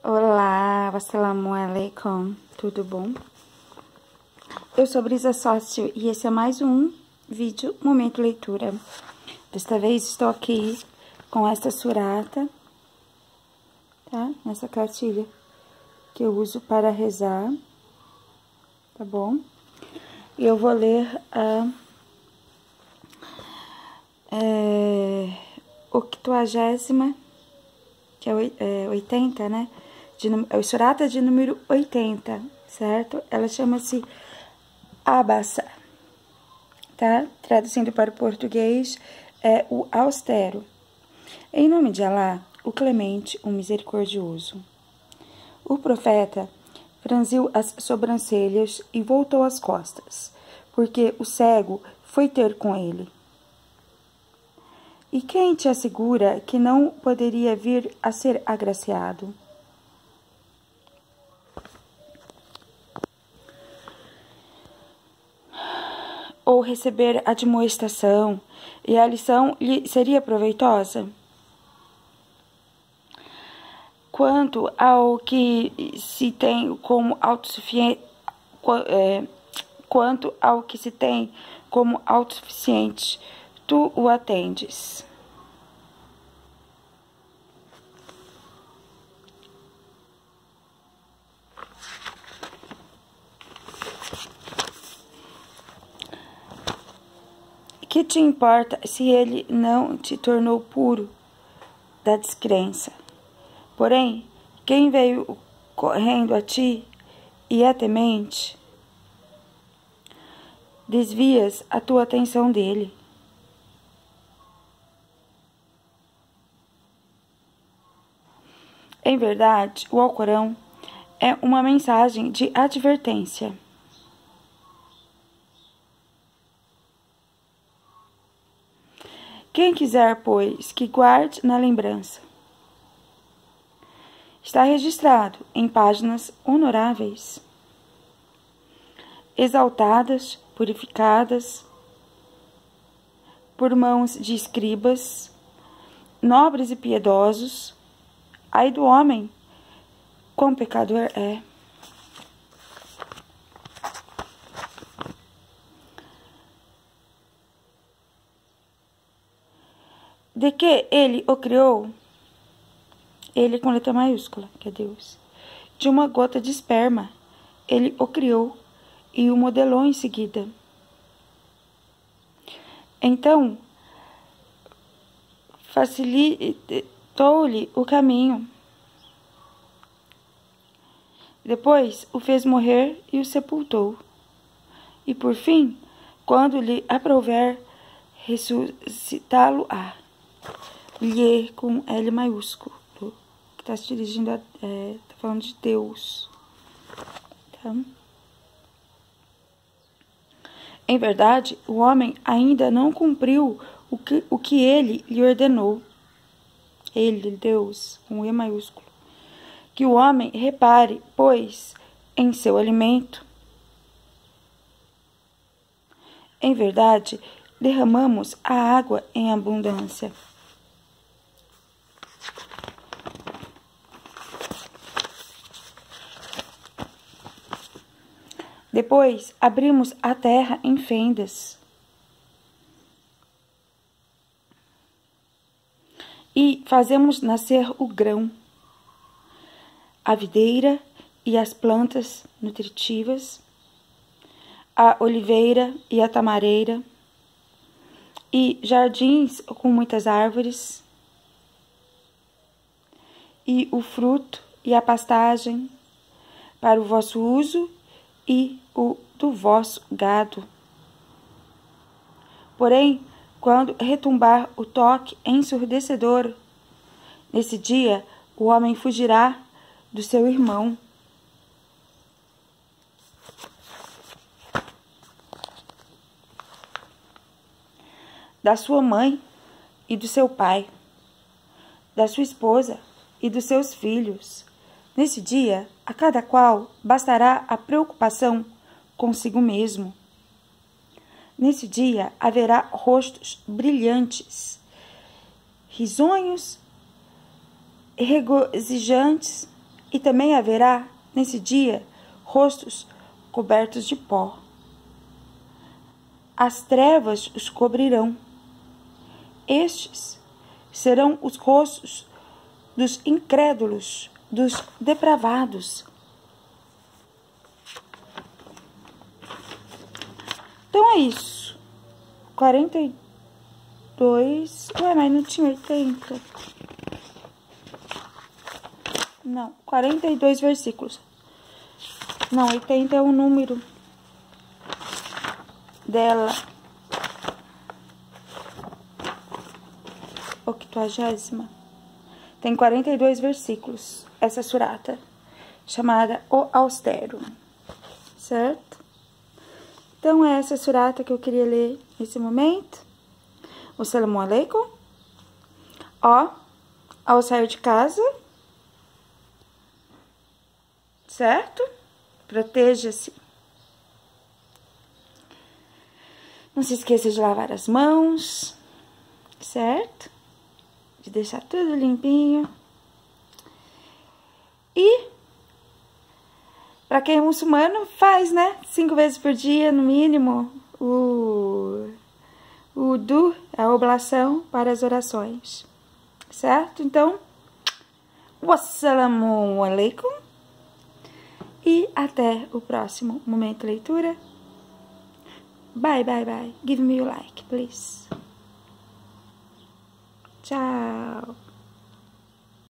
Olá, assalamu alaikum, tudo bom? Eu sou Brisa Sócio e esse é mais um vídeo Momento Leitura. Desta vez estou aqui com esta surata, tá? Essa cartilha que eu uso para rezar, tá bom? E eu vou ler a é, octoagésima, que é 80, é, né? De, é o surata de número 80, certo? Ela chama-se Abassa, tá? Traduzindo para o português, é o austero. Em nome de Alá, o clemente, o misericordioso. O profeta franziu as sobrancelhas e voltou as costas, porque o cego foi ter com ele. E quem te assegura que não poderia vir a ser agraciado? Ou receber admoestação, e a lição lhe seria proveitosa? Quanto ao que se tem como autossuficiente, é, quanto ao que se tem como autossuficiente, tu o atendes. Que te importa se ele não te tornou puro da descrença? Porém, quem veio correndo a ti e é temente, desvias a tua atenção dele. Em verdade, o Alcorão é uma mensagem de advertência. Quem quiser, pois, que guarde na lembrança. Está registrado em páginas honoráveis, exaltadas, purificadas, por mãos de escribas, nobres e piedosos, Ai do homem, quão pecador é. De que ele o criou? Ele com letra maiúscula, que é Deus. De uma gota de esperma, ele o criou e o modelou em seguida. Então, facilite Tou-lhe o caminho. Depois o fez morrer e o sepultou. E por fim, quando lhe aprouver, ressuscitá-lo-á. Lhe com L maiúsculo, que está se dirigindo a. É, tá falando de Deus. Tá? Em verdade, o homem ainda não cumpriu o que, o que ele lhe ordenou ele, Deus, com E maiúsculo. Que o homem repare, pois, em seu alimento. Em verdade, derramamos a água em abundância. Depois abrimos a terra em fendas. E fazemos nascer o grão, a videira e as plantas nutritivas, a oliveira e a tamareira, e jardins com muitas árvores, e o fruto e a pastagem para o vosso uso e o do vosso gado. Porém, quando retumbar o toque ensurdecedor, nesse dia o homem fugirá do seu irmão. Da sua mãe e do seu pai, da sua esposa e dos seus filhos. Nesse dia, a cada qual bastará a preocupação consigo mesmo. Nesse dia haverá rostos brilhantes, risonhos, regozijantes, E também haverá, nesse dia, rostos cobertos de pó. As trevas os cobrirão. Estes serão os rostos dos incrédulos, dos depravados. Então é isso. 42. Ué, mas não tinha 80. Não, 42 versículos. Não, 80 é o número dela. Octogésima. Tem 42 versículos, essa surata, chamada O Austero, certo? Então, é essa surata que eu queria ler nesse momento. O Salam Aleikum. Ó, ao sair de casa, certo? Proteja-se. Não se esqueça de lavar as mãos, certo? De deixar tudo limpinho. E, para quem é muçulmano, faz, né? Cinco vezes por dia, no mínimo, o, o du, a oblação para as orações, certo? Então, wassalamu alaikum e até o próximo Momento Leitura. Bye, bye, bye. Give me a like, please. 早